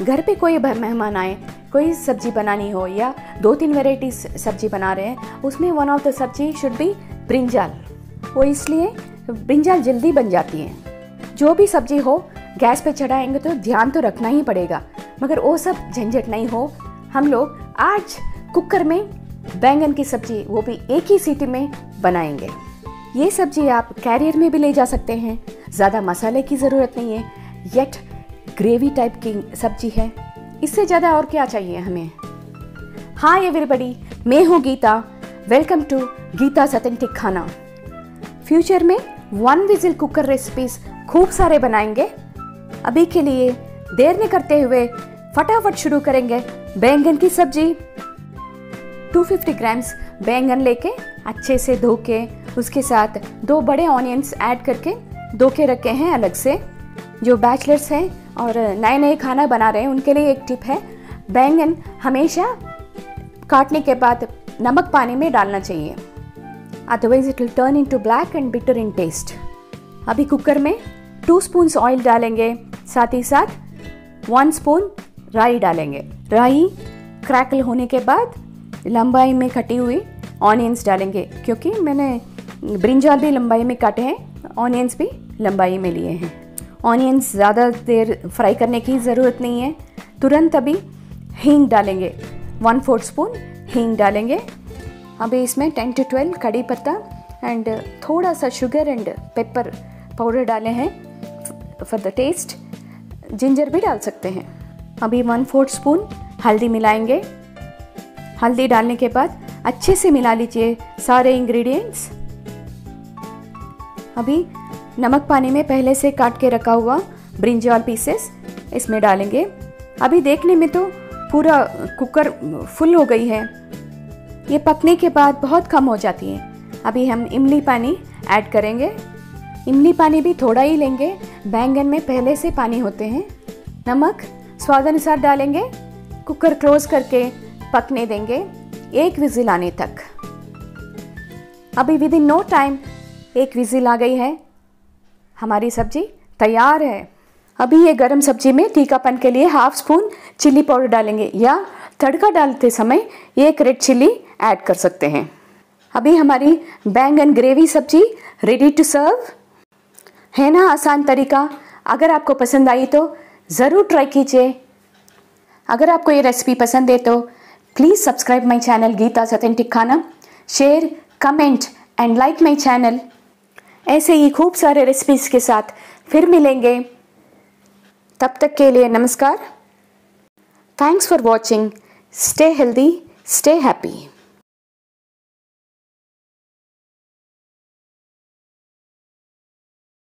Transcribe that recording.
घर पे कोई मेहमान आए, कोई सब्ज़ी बनानी हो या दो तीन वेराइटी सब्ज़ी बना रहे हैं, उसमें one of the sabzi should be brinjal वो इसलिए ब्रिंजाल जल्दी बन जाती है। जो भी सब्ज़ी हो, गैस पे चढ़ाएँगे तो ध्यान तो रखना ही पड़ेगा, मगर वो सब झंझट नहीं हो। हम लोग आज कुकर में बैंगन की सब्ज़ी, वो भी एक ही सीटी में बनाएँगे। ये सब्ज़ी आप कैरियर में भी ले जा सकते हैं, ज़्यादा मसाले की ज़रूरत नहीं है येट ग्रेवी टाइप की सब्ज़ी है। इससे ज़्यादा और क्या चाहिए हमें? हाय एवरीबॉडी मैं हूँ Geeta. Welcome to Geeta authentic Khana future में वन विजिल कुकर रेसिपीज़ खूब सारे बनाएँगे। अभी के लिए देर न करते हुए फटाफट शुरू करेंगे बैंगन की सब्ज़ी। 250 ग्राम्स बैंगन लेके अच्छे से धो के उसके साथ दो बड़े ऑनियंस ऐड करके धो के रखे हैं अलग से। जो बैचलर्स हैं और नए नए खाना बना रहे हैं। उनके लिए एक टिप है, बैंगन हमेशा काटने के बाद नमक पानी में डालना चाहिए। Otherwise it will turn into black and bitter in taste अभी कुकर में टू स्पून ऑयल डालेंगे, साथ ही साथ वन स्पून राई डालेंगे। राई क्रैकल होने के बाद लंबाई में कटी हुई ऑनियंस डालेंगे, क्योंकि मैंने ब्रिंजाल भी लंबाई में काटे हैं ऑनियंस भी लंबाई में लिए हैं। ऑनियंस ज़्यादा देर फ्राई करने की ज़रूरत नहीं है। तुरंत अभी हींग डालेंगे। वन फोर्थ स्पून हींग डालेंगे। अभी इसमें टेन टू ट्वेल्व कड़ी पत्ता एंड थोड़ा सा शुगर एंड पेपर पाउडर डाले हैं फॉर द टेस्ट जिंजर भी डाल सकते हैं। अभी वन फोर्थ स्पून हल्दी मिलाएँगे। हल्दी डालने के बाद अच्छे से मिला लीजिए सारे इंग्रेडिएंट्स अभी नमक पानी में पहले से काट के रखा हुआ ब्रिंजल पीसेस इसमें डालेंगे। अभी देखने में तो पूरा कुकर फुल हो गई है। ये पकने के बाद बहुत कम हो जाती है। अभी हम इमली पानी ऐड करेंगे। इमली पानी भी थोड़ा ही लेंगे। बैंगन में पहले से पानी होते हैं। नमक स्वाद अनुसार डालेंगे। कुकर क्लोज करके पकने देंगे एक विजिल आने तक। अभी विद इन नो टाइम एक विजिल आ गई है। हमारी सब्ज़ी तैयार है। अभी ये गरम सब्ज़ी में तीखापन के लिए हाफ़ स्पून चिल्ली पाउडर डालेंगे या तड़का डालते समय एक रेड चिल्ली ऐड कर सकते हैं। अभी हमारी बैंगन ग्रेवी सब्ज़ी रेडी टू सर्व है ना आसान तरीका। अगर आपको पसंद आई तो ज़रूर ट्राई कीजिए। अगर आपको ये रेसिपी पसंद है तो please subscribe my channel Geeta authentic Khana share comment and like my channel ऐसे ही खूब सारे रेसिपीज़ के साथ फिर मिलेंगे। तब तक के लिए नमस्कार। Thanks for watching stay healthy stay happy